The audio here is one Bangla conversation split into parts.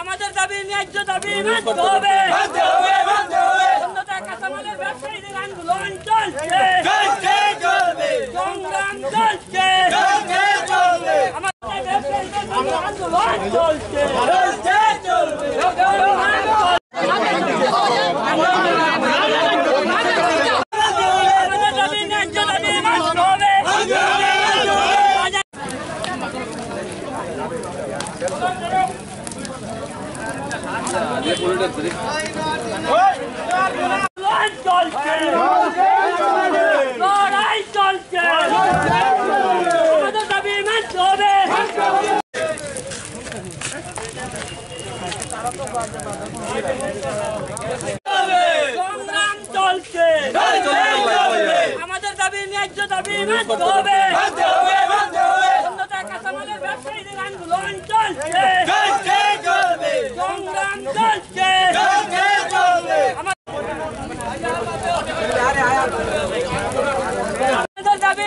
আমাদের দাবি ন্যায্য দাবি মানতে হবে। কাঁচামালের ব্যবসায়ীদের আন্দোলন চলছে। সংগ্রাম চলছে। আমাদের ব্যবসায়ীদের আন্দোলন চলছে আমাদের দাবি ন্যায্য দাবি মানতে হবে লড়াই চলছে লড়াই চলছে আমাদের দাবি ন্যায্য দাবি হবে অন্যথায় কাঁচামালের ব্যবসায়ীদের আন্দোলন চলছে সংগ্রাম চলছে আমাদের দাবি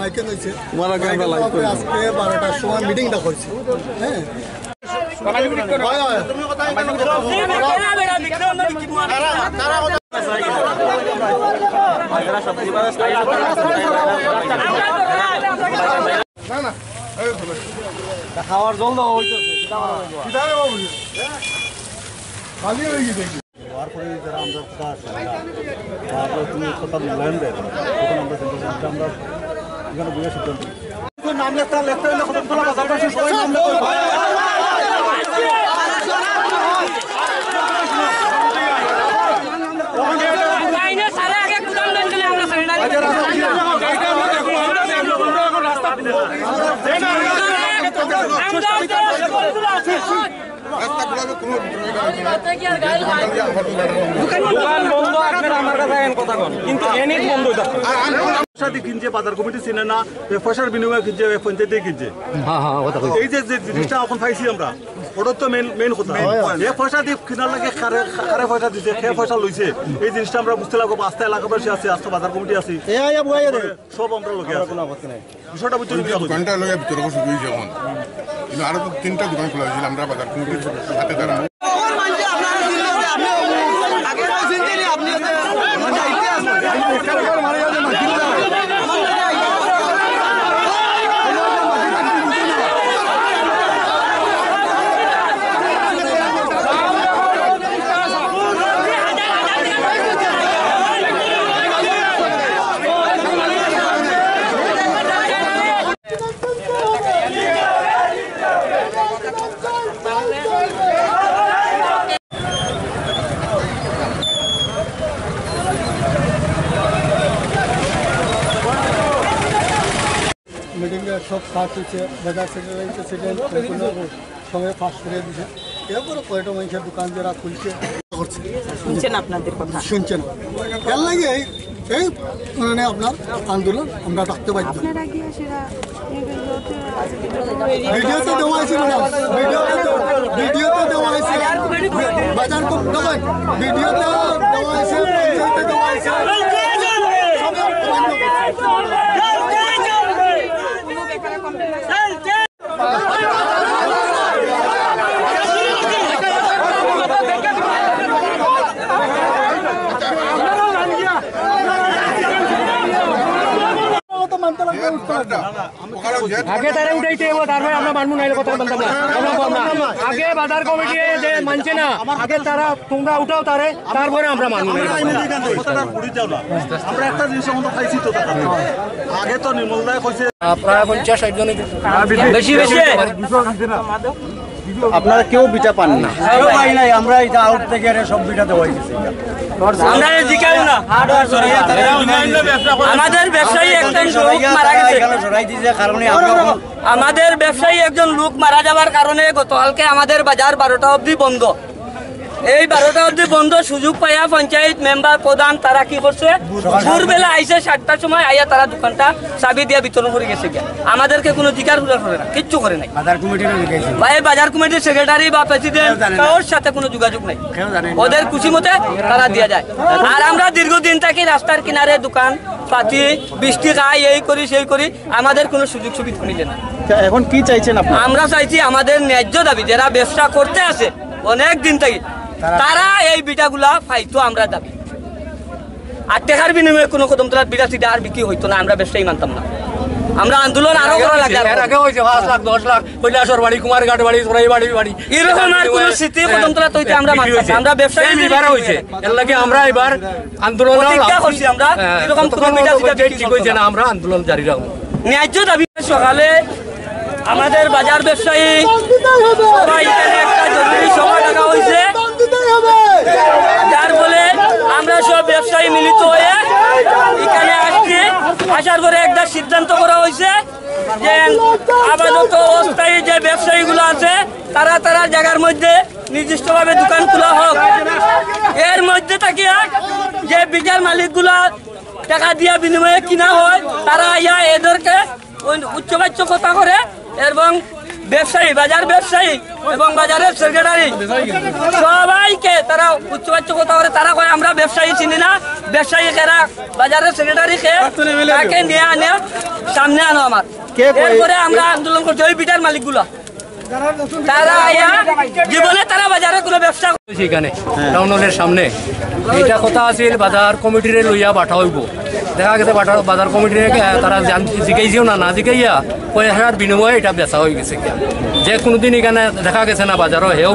মাইকে হয়েছে আজকে বারোটার সময় মিটিংটা করছে। হ্যাঁ। খাওয়ার জল দেওয়া হইতেছে কীভাবে বাবু? খালি গেছে তারপরে যারা আমরা কথা আছে তারপরে তুমি কথা মূল্যায়ন দেয় তখন আমরা আমরা নাম লেখতে লেখতে দোকান বন্ধ আপনারা আমার কাছে কথা কন কিন্তু এনে বন্ধ দিয়ে কিনছে বাজার কমিটি চিনে না পয়সার বিনিময়ে কিনছে পঞ্চায়েতে কিনছে। এই যে যে জিনিসটা এখন পাইছি আমরা ওটার তো মেন মেন কথা। এ পয়সা দিয়ে কেনার লাগে খারে খারে পয়সা দিছে খে পয়সা লইছে? এই জিনিসটা আমরা বুঝতে লাগবো আস্তে এলাকাবাসী আছে আস্তে বাজার কমিটি আছে। সব আমরা লোকে আছে। বিষয়টা বুঝতে কি হচ্ছে? দোকানটা লগে ভিতরে শুরু হয়েছে এখন। কিন্তু আরও তো তিনটা দোকান খোলা হয়েছিল আমরা বাজার কমিটির হাতে দ্বারা সব হচ্ছে বাজার সেক্রেটারি প্রেসিডেন্ট সম্পূর্ণ সময় পাস করে দিছে এরপরে কয়টা মানুষের দোকান যারা খুলছে করছে। শুনছেন আপনাদের কথা? শুনছেন। এর লাগে এই এই মানে আপনার আন্দোলন আমরা রাখতে বাধ্য। ভিডিওতে দেওয়া হয়েছে ম্যাডাম ভিডিওতে দেওয়া- ভিডিওতে দেওয়া হয়েছে। বাজার দেখেন ভিডিওতে দেওয়া হয়েছে পঞ্চায়েতে দেওয়া হয়েছে। সবে আগে তারা উঠাইতে হব তারপরে আমরা মানবো নাইলে কথা বলতাম না না। আগে বাজার কমিটি যে মানছে না আগে তারা তোমরা উঠাও তারে তারপরে আমরা মানবো না। যাও আমরা একটা জিনিস এখন খাইছি তো আগে তো নির্মল কইছে প্রায় পঞ্চাশ ষাট বেশি বেশি আপনারা কেউ বিটা পান না। আমরা আউট থেকে সব বিটা আমাদের ব্যবসায়ী একজন লোক মারা আমাদের ব্যবসায়ী একজন লোক মারা যাওয়ার কারণে গতকালকে আমাদের বাজার বারোটা অব্দি বন্ধ। এই বারোটা অব্দি বন্ধ সুযোগ পাইয়া পঞ্চায়েত মেম্বার প্রধান তারা কি করছে? ভোরবেলা আইসে সাতটার সময় আইয়া তারা দোকানটা চাবি দিয়া বিতরণ করে গেছে গিয়া। আমাদেরকে কোনো জিকার করে না কিচ্ছু করে নাই। বাজার কমিটিরও বা এই বাজার কমিটির সেক্রেটারি বা প্রেসিডেন্ট কারোর সাথে কোনো যোগাযোগ নাই। ওদের খুশি মতে তারা দিয়া যায়। আর আমরা দীর্ঘদিন থাকি রাস্তার কিনারে দোকান পাতি বৃষ্টি খাই এই করি সেই করি আমাদের কোনো সুযোগ সুবিধা মিলে না। এখন কি চাইছেন আপনি আমরা চাইছি আমাদের ন্যায্য দাবি যারা ব্যবসা করতে আছে অনেক দিন থেকে তারা এই বিটাগুলা পাইতো আমরা দাবি। আর টেকার বিনিময়ে কোনো কদম তোলার বিটা সিটা আর বিক্রি হইতো না আমরা ব্যবসায়ী মানতাম না। আমরা আন্দোলন আরও করা লাগে এর আগে হয়েছে পাঁচ লাখ দশ লাখ কৈলাসর বাড়ি কুমারঘাট বাড়ি সরাই বাড়ি বাড়ি। এরকম আর কোনো স্মৃতি কদমতলা তৈতে আমরা মানতাম আমরা ব্যবসায়ী এবারে হয়েছে। এর লাগে আমরা এবার আন্দোলন করছি আমরা, এরকম কোনো বিটা সিটা ঠিক হয়েছে না। আমরা আন্দোলন জারি রাখব। ন্যায্য দাবি সকালে আমাদের বাজার ব্যবসায়ী সবাই একটা জরুরি সভা ডাকা হয়েছে। যার ফলে আমরা সব ব্যবসায়ী মিলিত হয়ে এখানে আসছি। আসার পরে একটা সিদ্ধান্ত করা হয়েছে যে আপাতত অস্থায়ী যে ব্যবসায়ীগুলো আছে, তারা তারা জায়গার মধ্যে নির্দিষ্টভাবে দোকান খোলা হোক। এর মধ্যে থাকিয়া যে বিজার মালিকগুলা টাকা দিয়া বিনিময়ে কিনা হয়, তারা ইয়া এদেরকে উচ্চবাচ্য কথা করে এবং ব্যবসায়ী বাজার ব্যবসায়ী এবং বাজারের সেক্রেটারি সবাইকে তারা উচ্চবাচ্য কথা করে তারা কয় আমরা ব্যবসায়ী চিনি না। ব্যবসায়ী এরা বাজারের সেক্রেটারিকে তাকে নিয়ে আনে সামনে আনো আমার। এরপরে আমরা আন্দোলন করছি ওই বিটার মালিকগুলা। তারা জীবনে তারা বাজারে কোনো ব্যবসা সেখানে টাউন হলের সামনে। এটা কথা আছিল বাজার কমিটির লইয়া বাটা হইব। দেখা গেছে বাটার বাজার কমিটির তারা জান- জিকাইছেও না না জিকাইয়া পয়সার বিনিময়ে এটা বেচা হয়ে গেছে। যে কোনোদিন এখানে দেখা গেছে না বাজারও হেও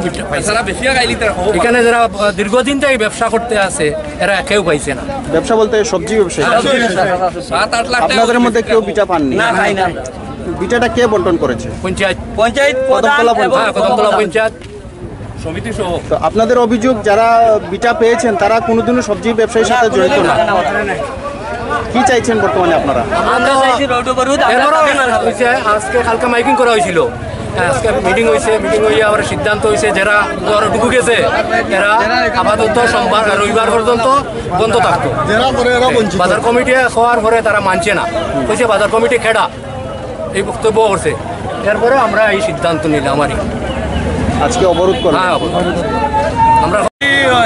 এখানে যারা দীর্ঘদিন থেকে ব্যবসা করতে আছে এরা কেউ পাইছে না। ব্যবসা বলতে সবজি ব্যবসায়ী। আপনাদের মধ্যে কেউ বিটা পাননি? না খাই না বিটাটা কে বন্টন করেছে? পঞ্চায়েত। পঞ্চায়েত কদমতলা হ্যাঁ পঞ্চায়েত। সমিতি সহ। আপনাদের অভিযোগ যারা বিটা পেয়েছেন তারা কোনোদিনও সবজি ব্যবসায়ীর সাথে জড়িত না। কি চাইছেন বর্তমানে আপনারা? আমরা চাইছি রোড অবরোধ আমরা এরপরও তাকে আজকে কালকে মাইকিং করা হয়েছিল। আজকে মিটিং হয়েছে মিটিং হয়ে আবার সিদ্ধান্ত হয়েছে যারা ধরো ঢুকু গেছে এরা আপাতত সোমবার রবিবার পর্যন্ত বন্ধ থাকতো। যারা করে এরা বঞ্চিত বাজার কমিটি হওয়ার পরে তারা মানছে না। কইছে বাজার কমিটি খেড়া। এই বক্তব্য করছে। এরপরে আমরা এই সিদ্ধান্ত নিলাম আর আজকে অবরোধ করেন হ্যাঁ আমরা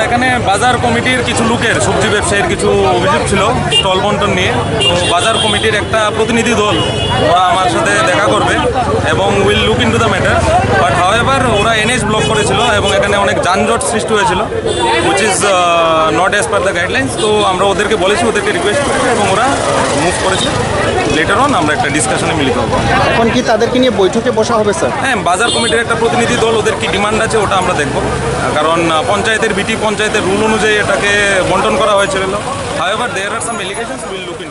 এখানে বাজার কমিটির কিছু লোকের, সবজি ব্যবসায়ীর কিছু অভিযোগ ছিল স্টল বন্টন নিয়ে। তো বাজার কমিটির একটা প্রতিনিধি দল ওরা আমার সাথে দেখা করবে এবং will look in to the matter but however ওরা এনএস ব্লক করেছিল এবং এখানে অনেক যানজট সৃষ্টি হয়েছিল which is not as per the guidelines তো আমরা ওদেরকে বলেছি, ওদেরকে রিকোয়েস্ট করেছি এবং ওরা মুভ করেছে। লেটার অন আমরা একটা ডিসকাশনে মিলিত হব। এখন কি তাদেরকে নিয়ে বৈঠকে বসা হবে স্যার? হ্যাঁ বাজার কমিটির একটা প্রতিনিধি দল ওদের কি ডিমান্ড আছে ওটা আমরা দেখব। কারণ পঞ্চায়েতের বিটি পঞ্চায়েতের রুল অনুযায়ী এটাকে বন্টন করা হয়েছিল। However there are some allegations will look in